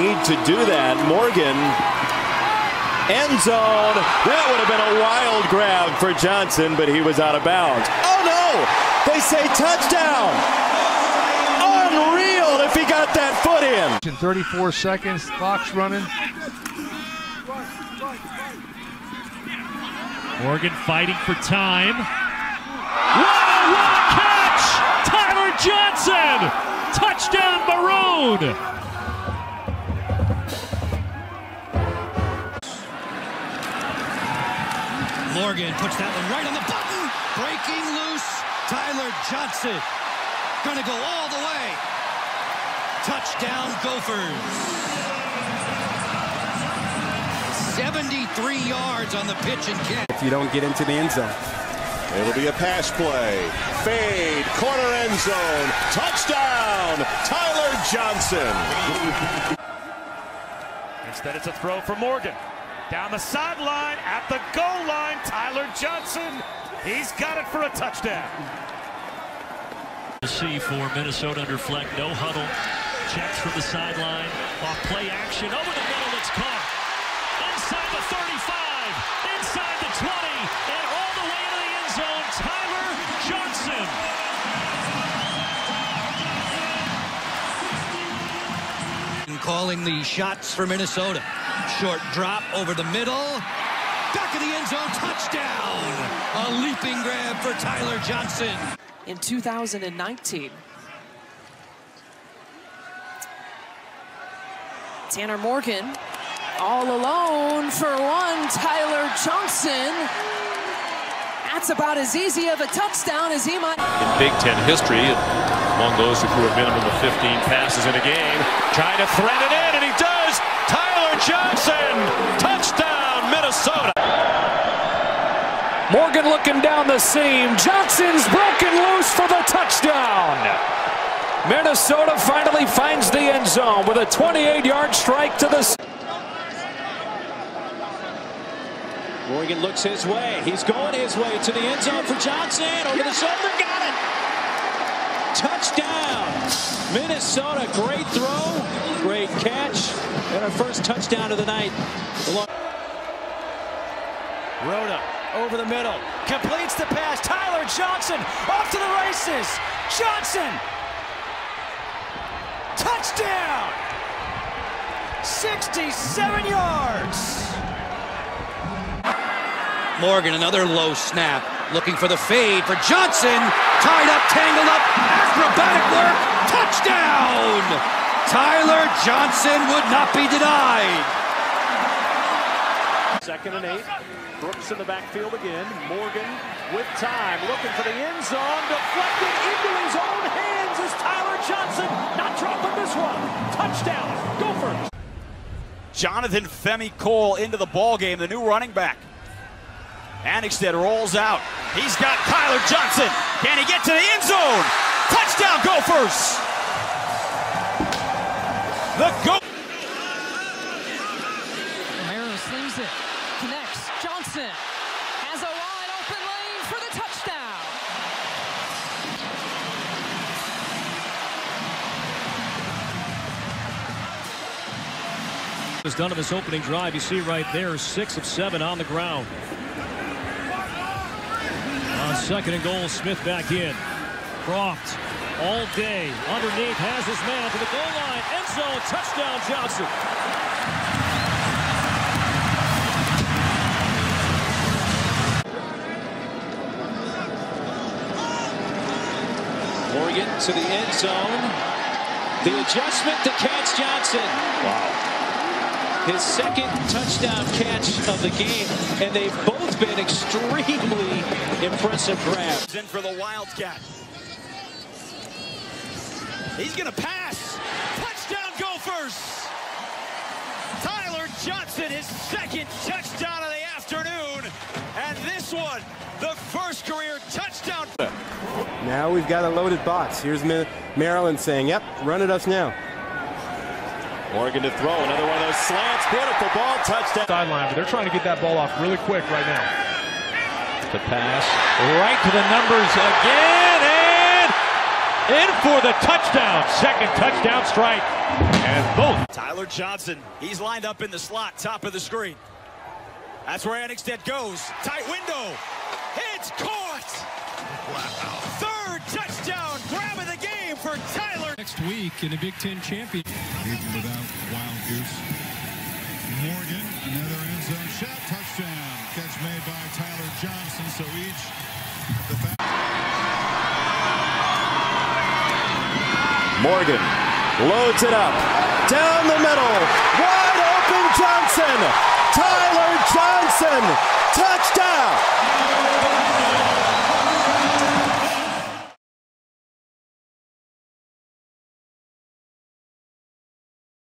need to do that. Morgan, end zone. That would have been a wild grab for Johnson, but he was out of bounds. Oh no! They say touchdown! Unreal if he got that foot in. In 34 seconds, clock's running. Morgan fighting for time. Wow, what a catch! Tyler Johnson! Touchdown Maroon! Morgan puts that one right on the button. Breaking loose. Tyler Johnson. Gonna go all the way. Touchdown Gophers. 73 yards on the pitch and catch. If you don't get into the end zone. It'll be a pass play. Fade. Corner end zone. Touchdown. Tyler Johnson. Instead, it's a throw for Morgan. Down the sideline, at the goal line, Tyler Johnson. He's got it for a touchdown. See for Minnesota under Fleck, no huddle. Checks from the sideline. Off play action. Over the middle, it's caught. Inside the 35, inside the 20, and all the way to the end zone. Tyler Johnson. Calling the shots for Minnesota. Short drop over the middle. Back of the end zone, touchdown! A leaping grab for Tyler Johnson. in 2019. Tanner Morgan all alone for one. Tyler Johnson. That's about as easy of a touchdown as he might. in Big Ten history. Among those who threw a minimum of 15 passes in a game. Trying to thread it in, and he does. Tyler Johnson. Touchdown, Minnesota. Morgan looking down the seam. Johnson's broken loose for the touchdown. Minnesota finally finds the end zone with a 28-yard strike to the. Morgan looks his way. He's going his way to the end zone for Johnson. Over the shoulder, got it. Touchdown. Minnesota, great throw, great catch, and our first touchdown of the night. Rhoda over the middle. Completes the pass. Tyler Johnson off to the races. Johnson. Touchdown. 67 yards. Morgan, another low snap. Looking for the fade for Johnson. Tied up, tangled up. Acrobatic work. Touchdown. Tyler Johnson would not be denied. Second and eight. Brooks in the backfield again. Morgan with time, looking for the end zone. Deflected into his own hands is Tyler Johnson. Not dropping this one. Touchdown. Gophers. Jonathan Femi Cole into the ball game, the new running back. Annexstad rolls out. He's got Tyler Johnson. Can he get to the end zone? Touchdown Gophers! Was done in this opening drive. You see right there, six of seven on the ground. On second and goal, Smith back in. Croft all day underneath has his man to the goal line. End zone touchdown Johnson. Morgan to the end zone. The adjustment to catch Johnson. Wow. His second touchdown catch of the game, and they've both been extremely impressive grabs. in for the Wildcat. He's going to pass. Touchdown Gophers! Tyler Johnson, his second touchdown of the afternoon. And this one, the first career touchdown. Now we've got a loaded box. Here's Maryland saying, yep, run at us now. Morgan to throw. Another one of those slants. Beautiful ball. Touchdown. Sideline, but they're trying to get that ball off really quick right now. The pass right to the numbers again, and in for the touchdown. Second touchdown strike And both. Tyler Johnson, he's lined up in the slot, top of the screen. That's where Annexstad goes. Tight window. It's caught. Wow. Third touchdown. Grab of the game for Tyler. Next week in the Big Ten Championship. Even without Wild Goose. Morgan, another end zone shot. Touchdown. Catch made by Tyler Johnson. So each the Morgan loads it up. Down the middle. Wide open Johnson. Tyler Johnson. Touchdown.